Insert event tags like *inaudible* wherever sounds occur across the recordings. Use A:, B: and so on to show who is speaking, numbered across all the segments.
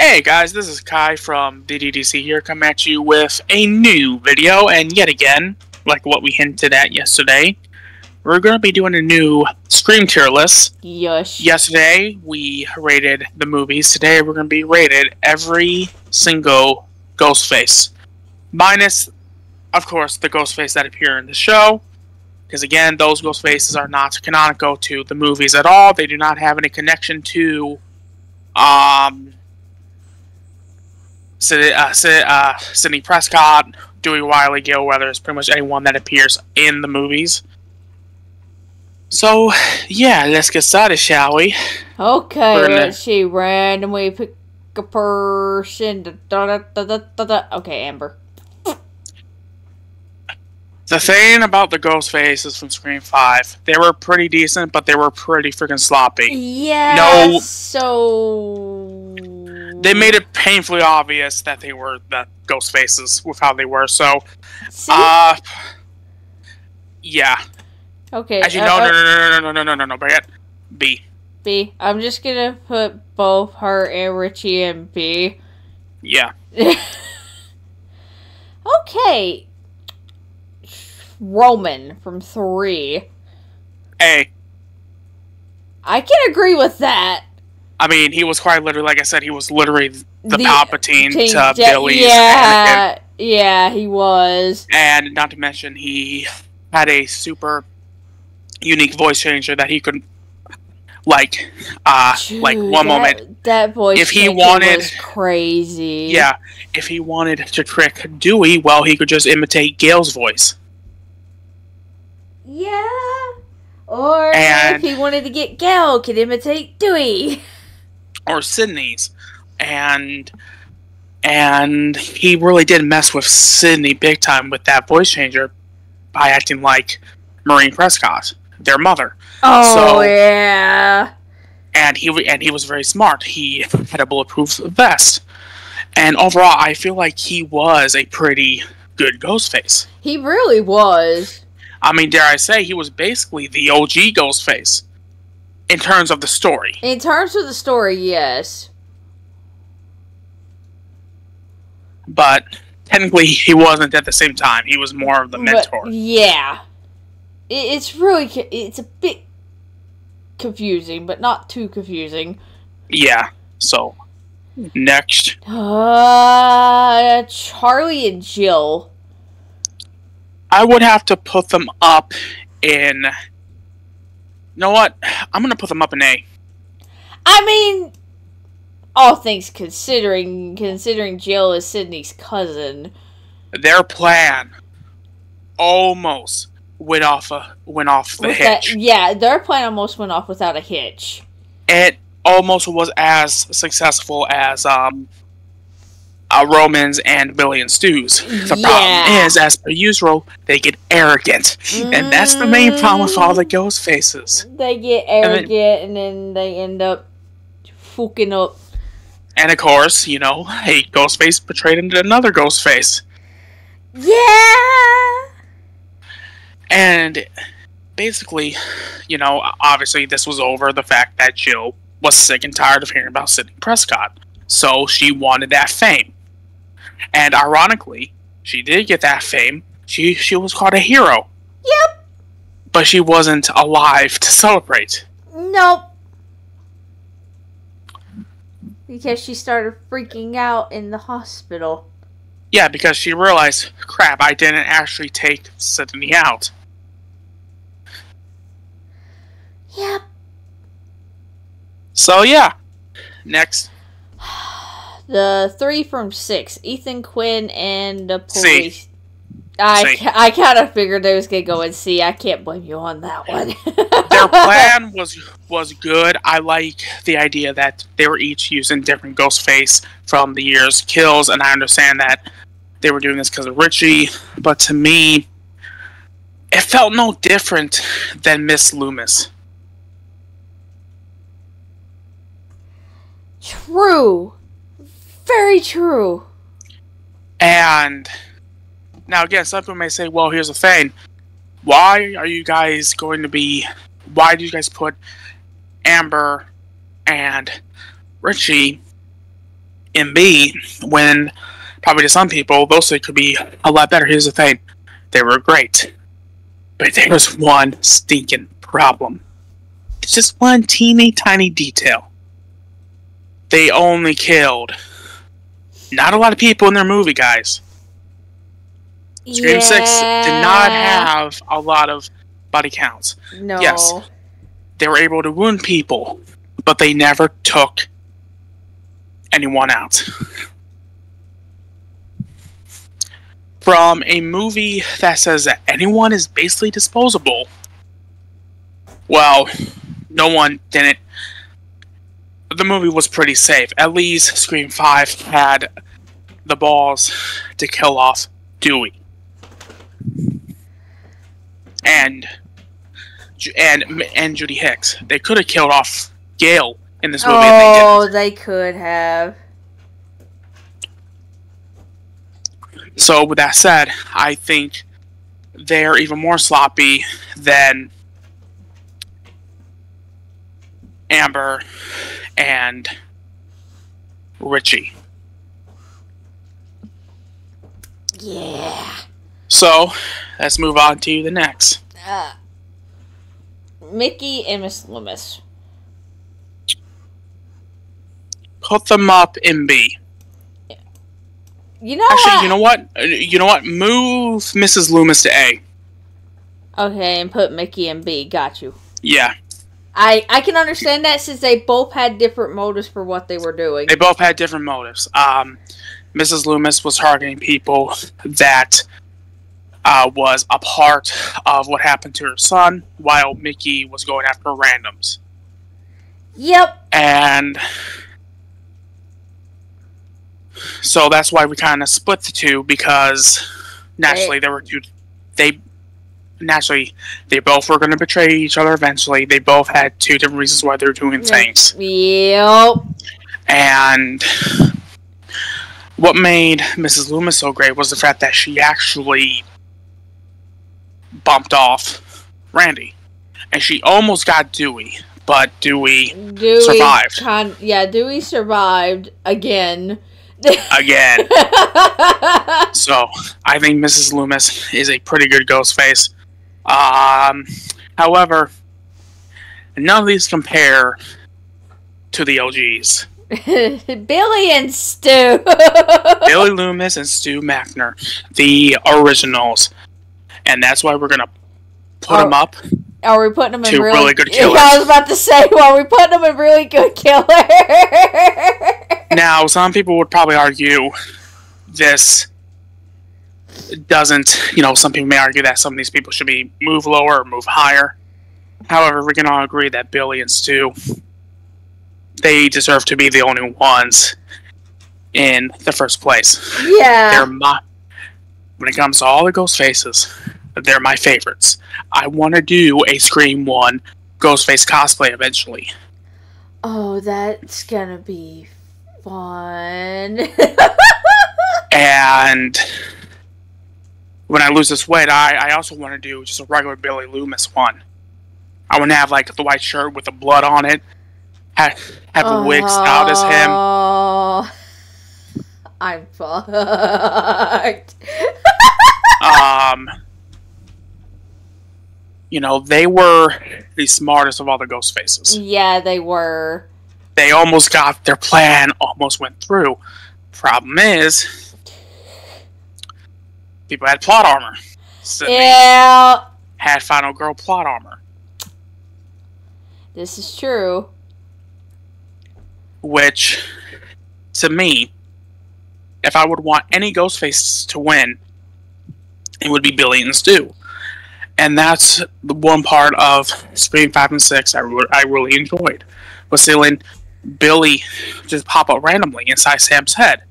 A: Hey guys, this is Kai from DDDC here, coming at you with a new video, and yet again, like what we hinted at yesterday, we're going to be doing a new Scream tier list.
B: Yush.
A: Yesterday, we rated the movies. Today, we're going to be rated every single Ghostface. Minus, of course, the Ghostface that appear in the show. Because again, those Ghostfaces are not canonical to the movies at all. They do not have any connection to um, Sid, uh, uh, Sidney Prescott, Dewey Riley, Gale Weathers, pretty much anyone that appears in the movies. So, yeah, let's get started, shall we?
B: Okay,
A: gonna-
B: let's see. Randomly pick a person. Da, da, da, da, da, da. Okay, Amber.
A: The thing about the Ghostfaces from Scream 5, they were pretty decent, but they were pretty freaking sloppy.
B: Yeah.
A: No.
B: So.
A: They made it painfully obvious that they were the Ghostfaces with how they were, so,
B: See?
A: uh, yeah.
B: okay.
A: Actually,
B: uh,
A: no,
B: uh,
A: no, no, no, no, no, no, no, no, no, but B.
B: B. I'm just gonna put both her and Richie in B.
A: Yeah. *laughs*
B: okay. Roman from three.
A: A.
B: I can agree with that.
A: I mean, he was quite literally, like I said, he was literally the,
B: The-
A: Palpatine
B: Ting-
A: to Billy's Anakin.
B: yeah, yeah, he was.
A: And not to mention, he had a super unique voice changer that he could, like, uh, like one
B: that-
A: moment,
B: that voice
A: if he wanted-
B: was crazy.
A: yeah, if he wanted to trick Dewey, well, he could just imitate Gale's voice.
B: yeah. Or
A: And-
B: if he wanted to get Gal, could imitate Dewey. *laughs*
A: or Sidney's, and and he really did mess with Sydney big time with that voice changer by acting like Maureen Prescott, their mother,
B: Oh
A: So-
B: yeah.
A: and he and he was very smart. He *laughs* had a bulletproof vest, and overall, I feel like he was a pretty good Ghostface.
B: He really was.
A: I mean, dare I say, he was basically the OG Ghostface in terms of the story.
B: In terms of the story, yes.
A: But technically, he wasn't at the same time. He was more of the
B: But,
A: mentor.
B: yeah. It's really it's a bit confusing, but not too confusing.
A: Yeah. So next,
B: Uh, Charlie and Jill.
A: I would have to put them up in. You know what? *sighs* I'm gonna put them up in A.
B: I mean, all things considering, considering Jill is Sidney's cousin.
A: Their plan almost went off a, went off the
B: With that-
A: hitch.
B: yeah, their plan almost went off without a hitch.
A: It almost was as successful as um. Uh, Romans and Billy and Stu's. The
B: Yeah.
A: problem is, as per usual, they get arrogant, and that's the main problem with all the ghost faces.
B: They get
A: then-
B: arrogant and then they end up fucking up.
A: And of course, you know, a ghost face betrayed into another ghost face.
B: Yeah.
A: And basically, you know, obviously this was over the fact that Jill was sick and tired of hearing about Sidney Prescott. So she wanted that fame. And ironically, she did get that fame. She she was called a hero.
B: Yep.
A: But she wasn't alive to celebrate.
B: Nope. Because she started freaking out in the hospital.
A: Yeah, because she realized, crap, I didn't actually take Sidney out.
B: Yep.
A: So yeah. Next.
B: The three from six, Ethan Quinn and the
A: C.
B: police. I,
A: C.
B: I kind of figured they was gonna go and see. I can't blame you on that one. *laughs*
A: their plan was was good. I like the idea that they were each using different ghost face from the year's kills, and I understand that they were doing this because of Richie. But to me, it felt no different than Miss Loomis.
B: True. Very true.
A: And now again, some people may say, "Well, here's the thing: why are you guys going to be? Why do you guys put Amber and Richie in B, when probably to some people those three could be a lot better. Here's the thing: they were great, but there was one stinking problem. It's just one teeny tiny detail. They only killed not a lot of people in their movie, guys. Scream
B: yeah.
A: Six did not have a lot of body counts.
B: No.
A: yes. They were able to wound people, but they never took anyone out. *laughs* From a movie that says that anyone is basically disposable, well, no one didn't. The movie was pretty safe. At least Scream 5 had the balls to kill off Dewey. And and and Judy Hicks. They could have killed off Gail in this movie. and they.
B: Oh, they could have.
A: So, with that said, I think they're even more sloppy than Amber and Richie.
B: Yeah.
A: So, let's move on to the next.
B: Uh, Mickey and Miss Loomis.
A: Put them up in B.
B: You know
A: Actually,
B: what?
A: you know what? You know what? Move Mrs. Loomis to A.
B: Okay, and put Mickey in B. Got you.
A: Yeah,
B: I I can understand that since they both had different motives for what they were doing.
A: they both had different motives. Um, Mrs. Loomis was targeting people that uh, was a part of what happened to her son, while Mickey was going after randoms.
B: Yep.
A: And so that's why we kind of split the two because naturally there were two. They naturally they both were going to betray each other eventually. They both had two different reasons why they were doing things.
B: Yep.
A: And what made Mrs. Loomis so great was the fact that she actually bumped off Randy. And she almost got Dewey, but Dewey
B: Dewey
A: Survived.
B: Con- yeah, Dewey survived again. *laughs*
A: again. So I think Mrs. Loomis is a pretty good ghost face. Um, however, none of these compare to the LGs. *laughs*
B: Billy and Stu. *laughs*
A: Billy Loomis and Stu Macher, the originals, and that's why we're gonna put
B: Oh.
A: them up.
B: Are we putting them in
A: Two
B: really,
A: really good killers.
B: I was about to say, well, we putting them in really good killer. *laughs*
A: Now, some people would probably argue this doesn't, you know, some people may argue that some of these people should be move lower or move higher. However, we can all agree that Billy and Stu, they deserve to be the only ones in the first place.
B: Yeah.
A: They're my, when it comes to all the ghost faces, they're my favorites. I want to do a Scream 1 Ghostface cosplay eventually.
B: Oh, that's gonna be fun. *laughs*
A: And when I lose this weight, I, I also want to do just a regular Billy Loomis one. I want to have like the white shirt with the blood on it, have, have the wigs out as him.
B: Oh, I'm fucked. *laughs*
A: Um, you know, they were the smartest of all the ghost faces.
B: yeah, they were.
A: They almost got their plan, almost went through. Problem is, people had plot armor. So
B: Yeah,
A: had Final Girl plot armor.
B: this is true.
A: which to me if i would want any ghostface to win it would be billy and stu and that's the one part of scream 5 and 6 i, re- I really enjoyed was seeing billy just pop up randomly inside sam's head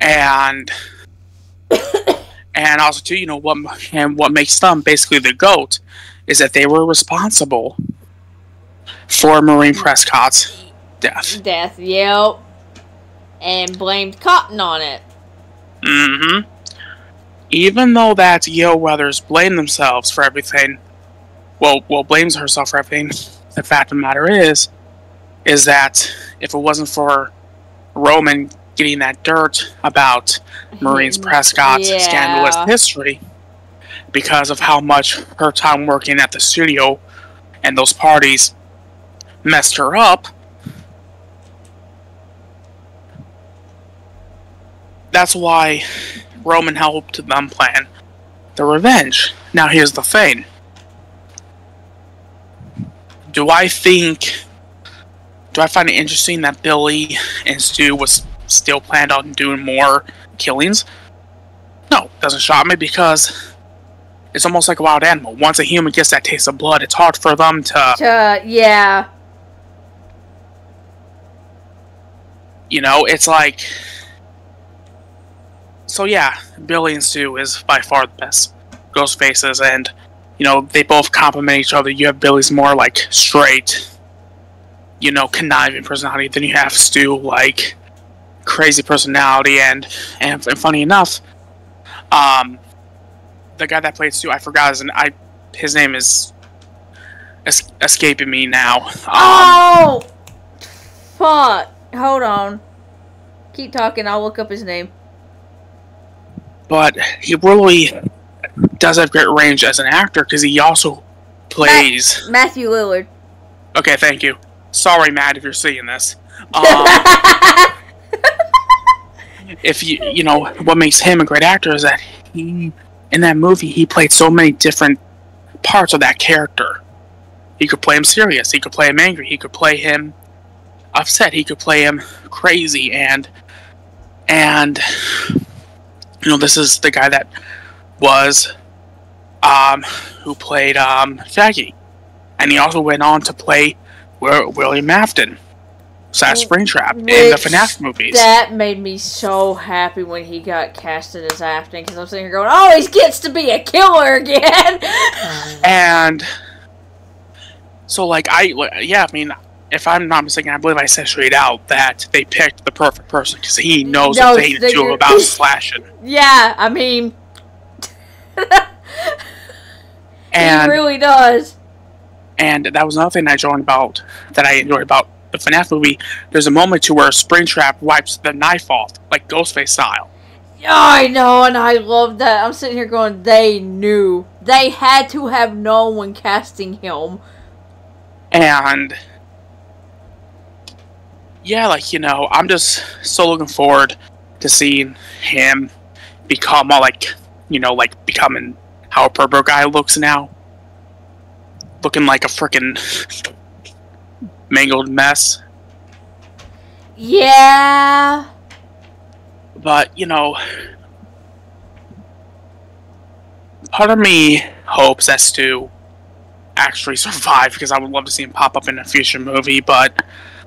A: and and also too you know what and what makes them basically the goat is that they were responsible for Maureen Prescott's death.
B: Death, yep. And blamed Cotton on it.
A: Mm-hmm. Even though that Gale Weathers blamed themselves for everything, well, well, blames herself for everything. The fact of the matter is, is that if it wasn't for Roman getting that dirt about Maureens mm-hmm. Prescott's
B: Yeah.
A: scandalous history because of how much her time working at the studio and those parties messed her up. That's why Roman helped them plan the revenge. Now, here's the thing. Do I think. Do I find it interesting that Billy and Stu was still planned on doing more killings? No, doesn't shock me because it's almost like a wild animal. Once a human gets that taste of blood, it's hard for them to,
B: Uh, yeah.
A: you know, it's like. So yeah, Billy and Stu is by far the best ghost faces, and you know they both complement each other. You have Billy's more like straight, you know, conniving personality. Then you have Stu like crazy personality, and and, and funny enough, um, the guy that played Stu, I forgot his I his name is es- escaping me now. Um,
B: Oh! Fuck. Hold on. Keep talking, I'll look up his name.
A: but he really does have great range as an actor because he also plays.
B: Matthew Lillard.
A: Okay, thank you. Sorry, Matt, if you're seeing this. *laughs* Um, if you you know what makes him a great actor is that he in that movie he played so many different parts of that character. He could play him serious. He could play him angry. He could play him upset. He could play him crazy and and you know this is the guy that was um who played um Shaggy, and he also went on to play William Afton, slash Springtrap in the
B: Which-
A: FNAF movies.
B: That made me so happy when he got casted as Afton because I'm sitting here going, "Oh, he gets to be a killer again." *laughs*
A: And so, like, I, yeah, I mean, if I'm not mistaken, I believe I said straight out that they picked the perfect person because he knows
B: Knows
A: what they need to
B: that
A: do
B: you're-
A: about *laughs* slashing.
B: yeah, I mean, *laughs*
A: And
B: he really does.
A: and that was another thing I enjoyed about that I enjoyed about the FNAF movie. There's a moment to where Springtrap wipes the knife off, like Ghostface style.
B: Yeah, I know, and I love that. I'm sitting here going, they knew. They had to have known when casting him.
A: And yeah, like you know, I'm just so looking forward to seeing him become all like you know, like becoming how a purple guy looks now, looking like a freaking mangled mess.
B: Yeah.
A: But you know, part of me hopes that to actually survive because I would love to see him pop up in a future movie. But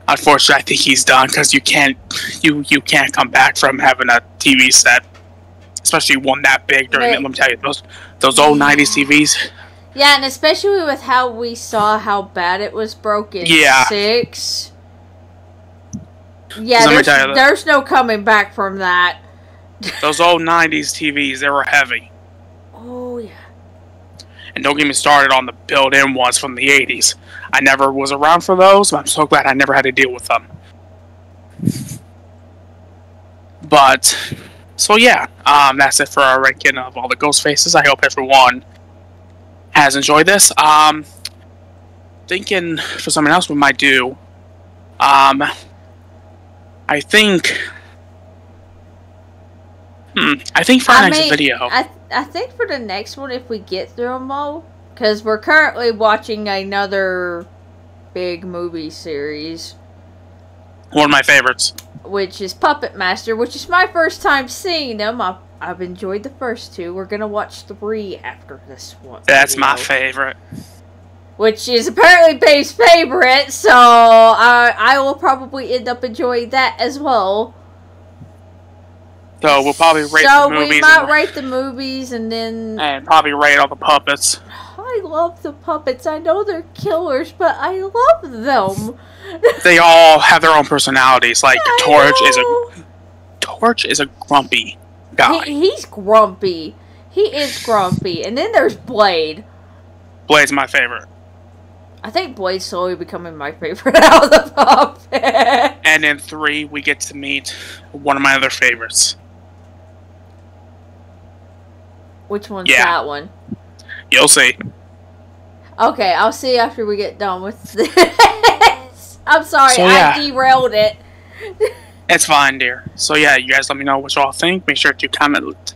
A: unfortunately, I think he's done because you can't you you can't come back from having a TV set, especially one that big. During
B: Right.
A: let me tell you those those old '90s TVs.
B: Yeah, and especially with how we saw how bad it was broken.
A: Yeah.
B: Six. Yeah, there's,
A: tell you that-
B: there's no coming back from that. *laughs*
A: Those old '90s TVs they were heavy.
B: Oh, yeah.
A: And don't get me started on the built-in ones from the '80s. I never was around for those, but I'm so glad I never had to deal with them. But so yeah, um, that's it for our ranking of all the ghost faces. I hope everyone has enjoyed this. Um, thinking for something else we might do. Um, I think. Hmm, I think for our
B: I
A: next
B: mean,
A: video.
B: I, I think for the next one, if we get through them all, because we're currently watching another big movie series,
A: one of my favorites.
B: which is Puppet Master, which is my first time seeing them. I've, I've enjoyed the first two. We're going to watch three after this one.
A: That's my favorite.
B: which is apparently Babe's favorite, so I I will probably end up enjoying that as well.
A: So we'll probably rate
B: so
A: the movies
B: we might
A: and,
B: rate the movies, and then
A: and probably rate all the puppets.
B: I love the puppets. I know they're killers, but I love them. *laughs*
A: They all have their own personalities. Like
B: I
A: Torch is a. Torch is a grumpy guy.
B: He, he's grumpy. He is grumpy, and then there's Blade.
A: Blade's my favorite.
B: I think Blade's slowly becoming my favorite *laughs* out of the puppet.
A: And in three, we get to meet one of my other favorites.
B: Which one's
A: Yeah.
B: that one?
A: You'll see.
B: Okay, I'll see after we get done with *laughs* this. I'm sorry,
A: So, yeah.
B: I derailed it. *laughs*
A: It's fine, dear. So yeah, you guys let me know what you all think. Make sure to comment.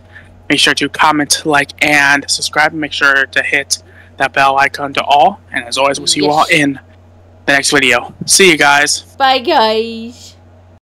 A: Make sure to comment, like, and subscribe. Make sure to hit that bell icon to all. And as always, we'll see you all in the next video. See you guys.
B: Bye, guys.